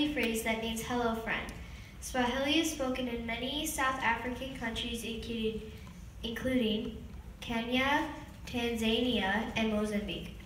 Swahili phrase that means hello friend. Swahili is spoken in many South African countries including, including Kenya, Tanzania, and Mozambique.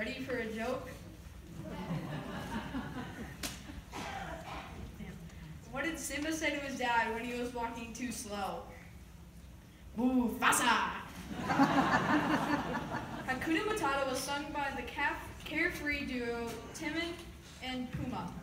Ready for a joke? what did Simba say to his dad when he was walking too slow? Mufasa! Hakuna Matata was sung by the carefree duo Timon and Pumbaa.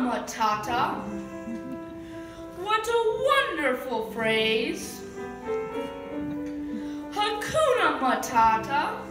Matata. What a wonderful phrase. Hakuna Matata.